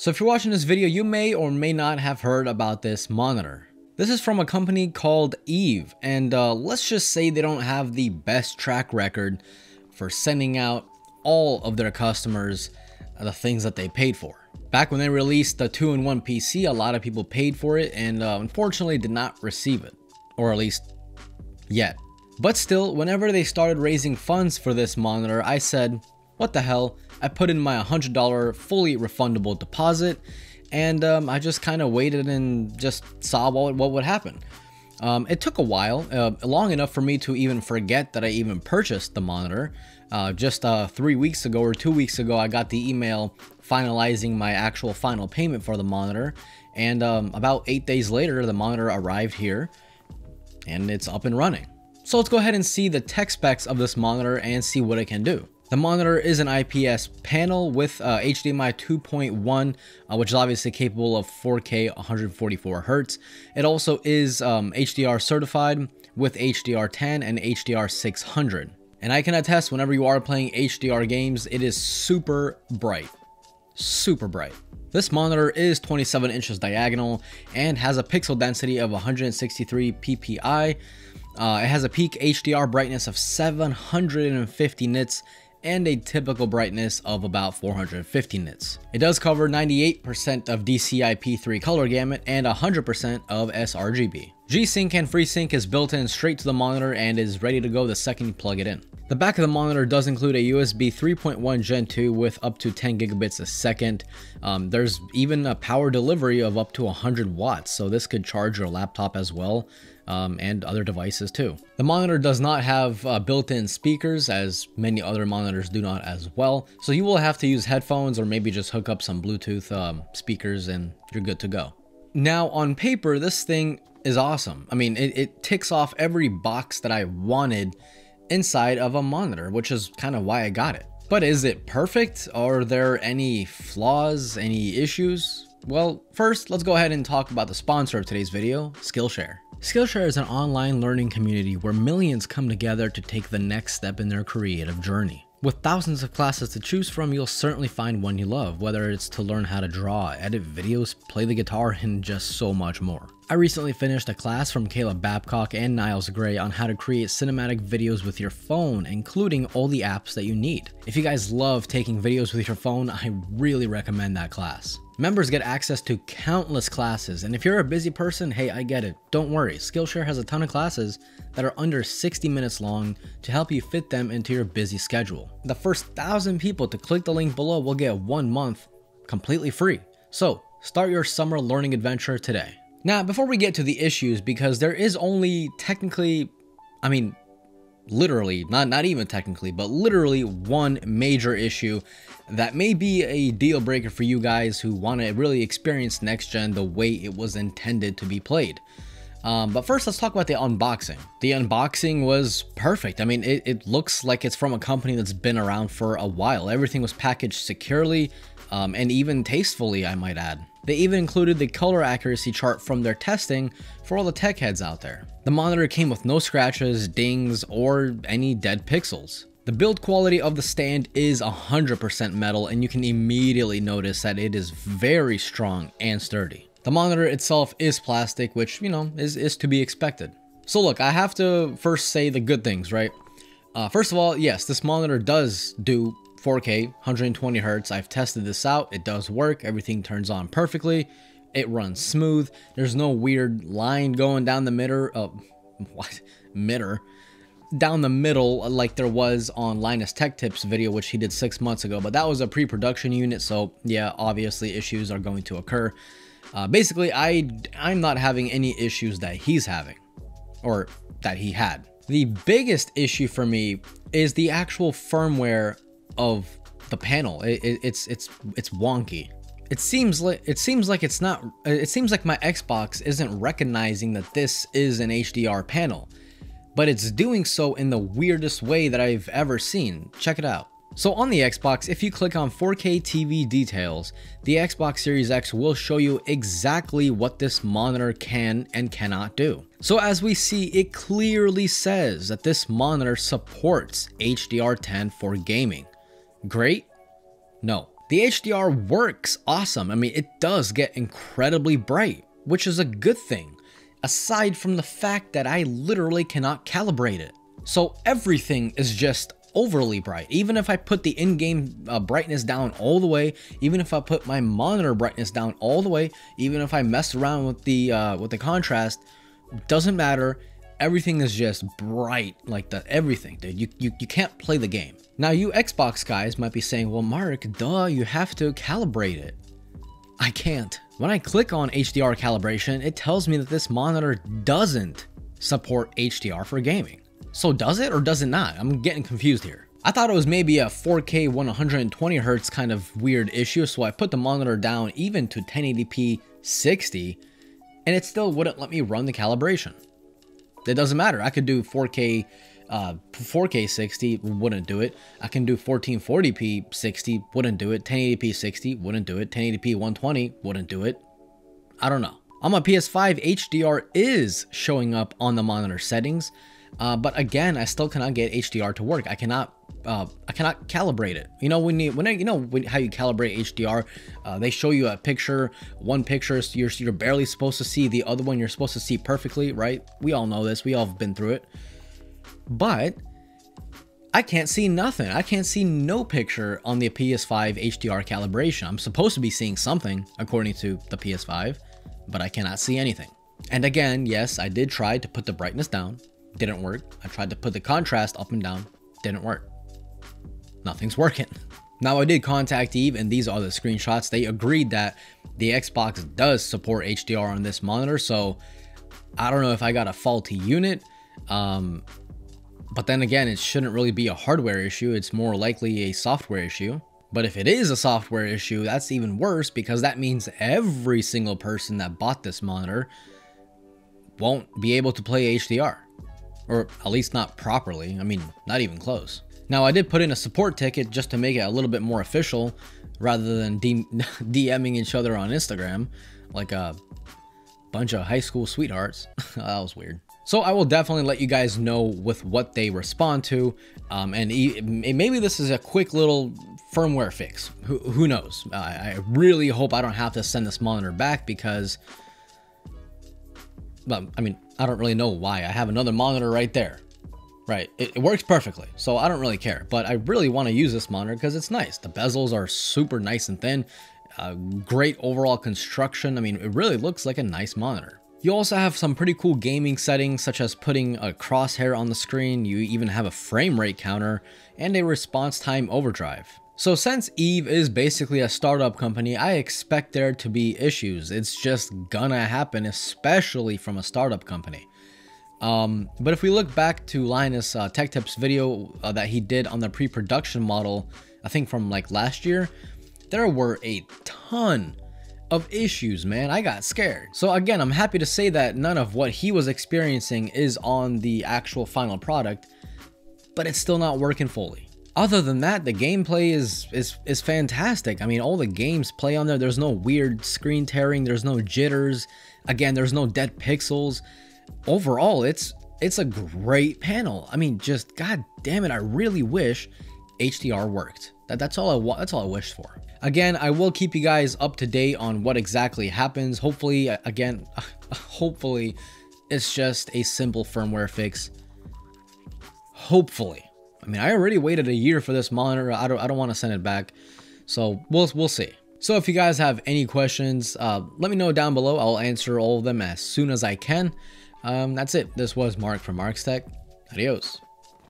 So if you're watching this video, you may or may not have heard about this monitor. This is from a company called Eve, and uh, let's just say they don't have the best track record for sending out all of their customers the things that they paid for. Back when they released the 2-in-1 PC, a lot of people paid for it and uh, unfortunately did not receive it, or at least yet. But still, whenever they started raising funds for this monitor, I said, what the hell, I put in my $100 fully refundable deposit and um, I just kind of waited and just saw what, what would happen. Um, it took a while, uh, long enough for me to even forget that I even purchased the monitor. Uh, just uh, three weeks ago or two weeks ago, I got the email finalizing my actual final payment for the monitor. And um, about eight days later, the monitor arrived here and it's up and running. So let's go ahead and see the tech specs of this monitor and see what it can do. The monitor is an IPS panel with uh, HDMI 2.1, uh, which is obviously capable of 4K 144 Hz. It also is um, HDR certified with HDR10 and HDR 600. And I can attest whenever you are playing HDR games, it is super bright. Super bright. This monitor is 27 inches diagonal and has a pixel density of 163 ppi. Uh, it has a peak HDR brightness of 750 nits and a typical brightness of about 450 nits. It does cover 98% of DCI-P3 color gamut and 100% of sRGB. G-Sync and FreeSync is built in straight to the monitor and is ready to go the second you plug it in. The back of the monitor does include a USB 3.1 Gen 2 with up to 10 gigabits a second. Um, there's even a power delivery of up to 100 watts, so this could charge your laptop as well um, and other devices too. The monitor does not have uh, built-in speakers as many other monitors do not as well. So you will have to use headphones or maybe just hook up some Bluetooth um, speakers and you're good to go. Now on paper, this thing is awesome. I mean, it, it ticks off every box that I wanted inside of a monitor, which is kind of why I got it. But is it perfect? Are there any flaws, any issues? Well, first, let's go ahead and talk about the sponsor of today's video, Skillshare. Skillshare is an online learning community where millions come together to take the next step in their creative journey. With thousands of classes to choose from, you'll certainly find one you love, whether it's to learn how to draw, edit videos, play the guitar, and just so much more. I recently finished a class from Caleb Babcock and Niles Gray on how to create cinematic videos with your phone, including all the apps that you need. If you guys love taking videos with your phone, I really recommend that class. Members get access to countless classes, and if you're a busy person, hey, I get it. Don't worry, Skillshare has a ton of classes that are under 60 minutes long to help you fit them into your busy schedule. The first thousand people to click the link below will get one month completely free. So, start your summer learning adventure today. Now, before we get to the issues, because there is only technically, I mean, literally, not, not even technically, but literally one major issue that may be a deal breaker for you guys who want to really experience next gen the way it was intended to be played. Um, but first, let's talk about the unboxing. The unboxing was perfect. I mean, it, it, looks like it's from a company that's been around for a while. Everything was packaged securely um, and even tastefully, I might add. They even included the color accuracy chart from their testing for all the tech heads out there. The monitor came with no scratches, dings, or any dead pixels. The build quality of the stand is 100% metal and you can immediately notice that it is very strong and sturdy. The monitor itself is plastic, which, you know, is, is to be expected. So look, I have to first say the good things, right? Uh, first of all, yes, this monitor does do 4K, 120 hertz. I've tested this out. It does work. Everything turns on perfectly. It runs smooth. There's no weird line going down the middle. Uh, what? Mitter. Down the middle, like there was on Linus Tech Tips video, which he did six months ago. But that was a pre-production unit, so yeah, obviously issues are going to occur. Uh, basically, I I'm not having any issues that he's having, or that he had. The biggest issue for me is the actual firmware of the panel. It, it, it's it's it's wonky. It seems like it seems like it's not. It seems like my Xbox isn't recognizing that this is an HDR panel, but it's doing so in the weirdest way that I've ever seen. Check it out. So on the Xbox, if you click on 4K TV details, the Xbox Series X will show you exactly what this monitor can and cannot do. So as we see, it clearly says that this monitor supports HDR10 for gaming. Great? No. The HDR works awesome. I mean, it does get incredibly bright, which is a good thing, aside from the fact that I literally cannot calibrate it. So everything is just overly bright. Even if I put the in-game uh, brightness down all the way, even if I put my monitor brightness down all the way, even if I mess around with the uh, with the contrast, doesn't matter. Everything is just bright like that. Everything, dude. You, you you can't play the game. Now, you Xbox guys might be saying, "Well, Mark, duh, you have to calibrate it." I can't. When I click on HDR calibration, it tells me that this monitor doesn't support HDR for gaming. So does it or does it not? I'm getting confused here. I thought it was maybe a 4K 120 Hz kind of weird issue, so I put the monitor down even to 1080p 60, and it still wouldn't let me run the calibration. It doesn't matter. I could do 4K uh, 4K 60 wouldn't do it. I can do 1440p 60 wouldn't do it. 1080p 60 wouldn't do it. 1080p 120 wouldn't do it. I don't know. On my PS5, HDR is showing up on the monitor settings, uh, but again, I still cannot get HDR to work. I cannot, uh, I cannot calibrate it. You know, when you, when you know when, how you calibrate HDR, uh, they show you a picture, one picture you're you're barely supposed to see, the other one you're supposed to see perfectly, right? We all know this. We all have been through it. But I can't see nothing. I can't see no picture on the PS5 HDR calibration. I'm supposed to be seeing something according to the PS5, but I cannot see anything. And again, yes, I did try to put the brightness down didn't work. I tried to put the contrast up and down, didn't work. Nothing's working. Now I did contact Eve and these are the screenshots. They agreed that the Xbox does support HDR on this monitor. So I don't know if I got a faulty unit. Um, but then again, it shouldn't really be a hardware issue. It's more likely a software issue. But if it is a software issue, that's even worse because that means every single person that bought this monitor won't be able to play HDR or at least not properly. I mean, not even close. Now, I did put in a support ticket just to make it a little bit more official rather than DMing each other on Instagram like a bunch of high school sweethearts. that was weird. So I will definitely let you guys know with what they respond to. Um, and maybe this is a quick little firmware fix. Who, who knows? I really hope I don't have to send this monitor back because, well, I mean, I don't really know why. I have another monitor right there. Right, it, it works perfectly, so I don't really care. But I really want to use this monitor because it's nice. The bezels are super nice and thin. Uh, great overall construction. I mean, it really looks like a nice monitor. You also have some pretty cool gaming settings such as putting a crosshair on the screen, you even have a frame rate counter, and a response time overdrive. So since Eve is basically a startup company, I expect there to be issues. It's just gonna happen, especially from a startup company. Um, but if we look back to Linus uh, Tech Tips video uh, that he did on the pre-production model, I think from like last year, there were a ton of issues, man. I got scared. So again, I'm happy to say that none of what he was experiencing is on the actual final product, but it's still not working fully other than that, the gameplay is is is fantastic. I mean, all the games play on there. There's no weird screen tearing. There's no jitters. Again, there's no dead pixels. Overall, it's it's a great panel. I mean, just god damn it, I really wish HDR worked. That, that's all I want. That's all I wish for. Again, I will keep you guys up to date on what exactly happens. Hopefully, again, hopefully, it's just a simple firmware fix. Hopefully. I mean, I already waited a year for this monitor. I don't, I don't want to send it back. So we'll, we'll see. So if you guys have any questions, uh, let me know down below. I'll answer all of them as soon as I can. Um, that's it. This was Mark from Mark's Tech. Adios.